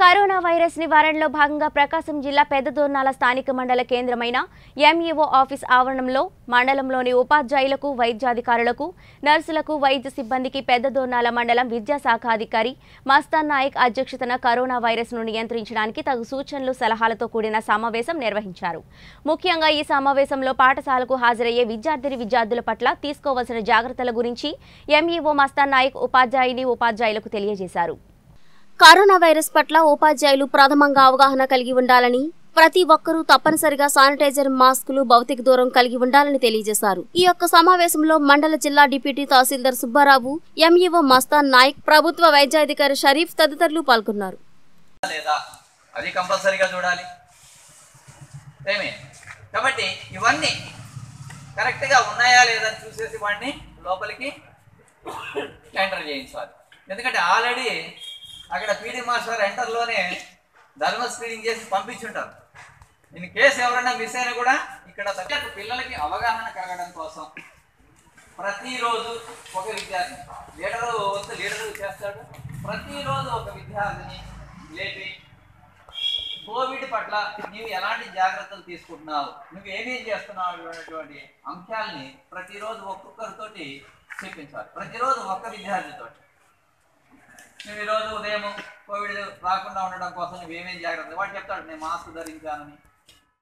Corona virus నివారణలో భాగంగా ప్రకాశం జిల్లా పెద్దదోర్నాల స్థానిక మండల కేంద్రమైన ఎంఈఓ ఆఫీస్ ఆవరణంలో మండలంలోని ఉపాధ్యాయులకు వైద్యాధికారులకు నర్సులకు వైద్య సిబ్బందికి పెద్దదోర్నాల మండలం విద్యాశాఖాధికారి మస్తాన్ నాయక్ అధ్యక్షతన కరోనా వైరస్ను నియంత్రించడానికి తగు సూచనలు సలహాలతో కూడిన సమావేశం నిర్వహించారు. ముఖ్యంగా ఈ సమావేశంలో పాఠశాలకు హాజరయ్యే విద్యార్థిని విద్యార్థుల పట్ల తీసుకోవాల్సిన జాగ్రత్తల గురించి ఎంఈఓ మస్తాన్ నాయక్ ఉపాధ్యాయుని ఉపాధ్యాయులకు తెలియజేశారు. కరోనా వైరస్ పట్ల ఉపాధ్యాయులు ప్రథమంగా అవగాహన కలిగి ఉండాలని ప్రతి ఒక్కరూ తప్పనిసరిగా శానిటైజర్ మాస్కులు భౌతిక దూరం కలిగి ఉండాలని తెలియజేశారు. ఈ యొక్క సమావేశంలో మండల జిల్లా డిప్యూటీ తహసీల్దార్ సుబ్బారావు ఎంఈఓ మస్తాన్ నాయక్ ప్రభుత్వ వైద్యాధికారి షరీఫ్ తదితరులు పాల్గొన్నారు. అది కంపల్సరీగా చూడాలి. కాబట్టి ఇవన్నీ కరెక్ట్గా ఉన్నాయా లేదని చూసేసి వాడిని లోపలికి ఎంటర్ చేయించాలి. ఎందుకంటే ఆల్రెడీ అక్కడ పీడీ మాస్టర్ ఎంటర్లోనే ధర్మ స్క్రీనింగ్ చేసి పంపించుంటారు. ఇన్ కేసు ఎవరైనా మిస్ అయినా కూడా ఇక్కడ సబ్జెక్ట్ పిల్లలకి అవగాహన కలగడం కోసం ప్రతిరోజు ఒక విద్యార్థి లీడరు వంతు లీడరు చేస్తాడు. ప్రతిరోజు ఒక విద్యార్థిని లేపి కోవిడ్ పట్ల నువ్వు ఎలాంటి జాగ్రత్తలు తీసుకుంటున్నావు? నువ్వు ఏమేం చేస్తున్నావు అనేటువంటి అంశాలని ప్రతిరోజు ఒక్కొక్కరితోటి చెప్పించాలి. ప్రతిరోజు ఒక్క విద్యార్థితోటి. నువ్వు ఈరోజు ఉదయం కోవిడ్ రాకుండా ఉండడం కోసం నువ్వేమేం జాగ్రత్త వాడు చెప్తాడు నేను మాస్క్ ధరించానని.